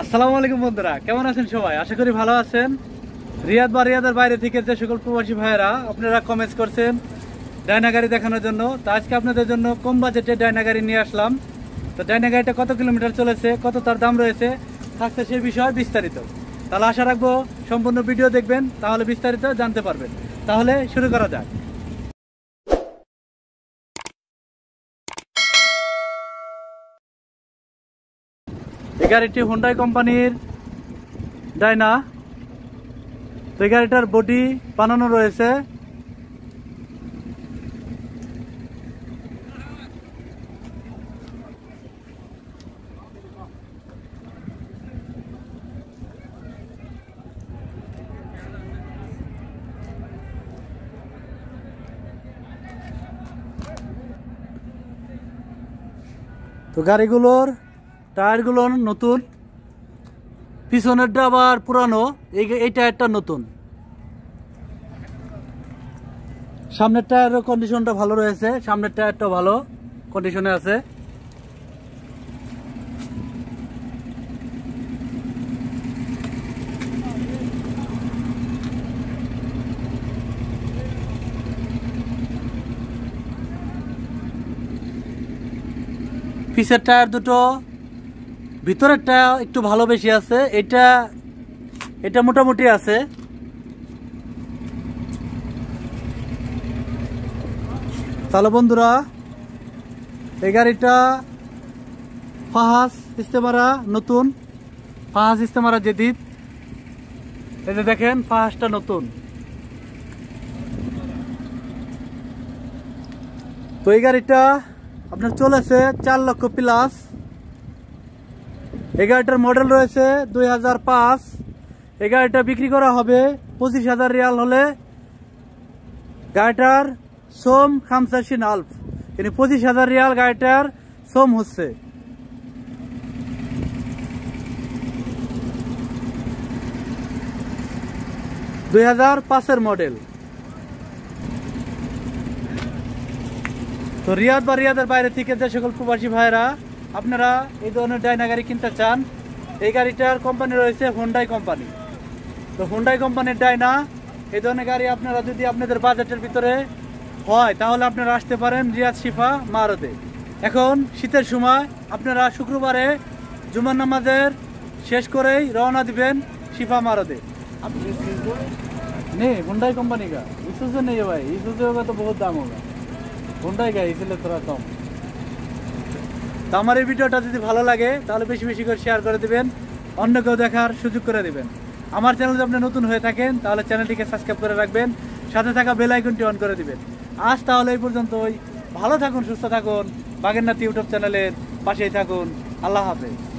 আসসালামু আলাইকুম বন্ধুরা, কেমন আছেন সবাই? আশা করি ভালো আছেন। রিয়াদ বা রিয়াদের বাইরে থেকে যে সকল প্রবাসী ভাইয়েরা, আপনারা কমেন্টস করছেন ডায়না গাড়ি দেখানোর জন্য। তো আজকে আপনাদের জন্য কম বাজেটে ডায়না গাড়ি নিয়ে আসলাম। তো ডায়না গাড়িটা কত কিলোমিটার চলেছে, কত তার দাম রয়েছে, থাকছে সেই বিষয়ে বিস্তারিত। তাহলে আশা রাখব সম্পূর্ণ ভিডিও দেখবেন, তাহলে বিস্তারিত জানতে পারবেন। তাহলে শুরু করা যাক। এই গাড়িটি হুন্ডাই কোম্পানির ডাইনা তো এই গাড়িটার বডি বানানো রয়েছে। তো গাড়িগুলোর টায়ারগুলো নতুন, পিছনেরটা আবার পুরানো, এই এই টায়ারটা নতুন। সামনের টায়ারের কন্ডিশনটা ভালো রয়েছে, সামনের টায়ারটা ভালো কন্ডিশনে আছে। পিছের টায়ার দুটো ভিতরের টায়ার একটু ভালো বেশি আছে। এটা এটা মোটামুটি আছে। তাহলে বন্ধুরা, এই গাড়িটা ফাহাস ইস্তেমারা নতুন। ফাহাস ইস্তেমারা জেদিদ এই যে দেখেন, ফাহাসটা নতুন। তো এই গাড়িটা আপনার চলেছে চার লক্ষ প্লাস এই গাড়িটার মডেল রয়েছে দুই হাজার পাঁচ। এই গাড়িটা বিক্রি করা হবে পঁচিশ হাজার রিয়াল হলে। গাড়িটার সোম খামসাসিন আলফ কিন্তু পঁচিশ হাজার রিয়াল গাড়িটার সোম হচ্ছে। দুই হাজার পাঁচের মডেল তো রিয়াদ বা রিয়াদের বাইরে থেকে যে সকল প্রবাসী ভাইরা আপনারা এই ধরনের ডাইনা গাড়ি কিনতে চান এই গাড়িটার কোম্পানি রয়েছে হোন্ডাই কোম্পানি তো হোন্ডাই কোম্পানির ডাইনা এই ধরনের গাড়ি আপনারা যদি আপনাদের বাজেটের ভিতরে হয় তাহলে আপনারা আসতে পারেন রিয়াদ শিফা মারতে এখন শীতের সময় আপনারা শুক্রবারে জুমার নামাজের শেষ করেই রওনা দিবেন শিফা মারতে नहीं हुंडई कंपनी का इसुजू नहीं है भाई इसुजू का तो बहुत दाम होगा হুন্ডাই গাড়ি इसलिए थोड़ा कम তো আমার এই ভিডিওটা যদি ভালো লাগে, তাহলে বেশি বেশি করে শেয়ার করে দেবেন অন্য কেউ দেখার সুযোগ করে দেবেন। আমার চ্যানেল যদি আপনি নতুন হয়ে থাকেন, তাহলে চ্যানেলটিকে সাবস্ক্রাইব করে রাখবেন, সাথে থাকা বেল আইকনটি অন করে দেবেন। আজ তাহলে এই পর্যন্তই। ভালো থাকুন, সুস্থ থাকুন। বাগেরনাথ ইউটিউব চ্যানেলের পাশেই থাকুন। আল্লাহ হাফেজ।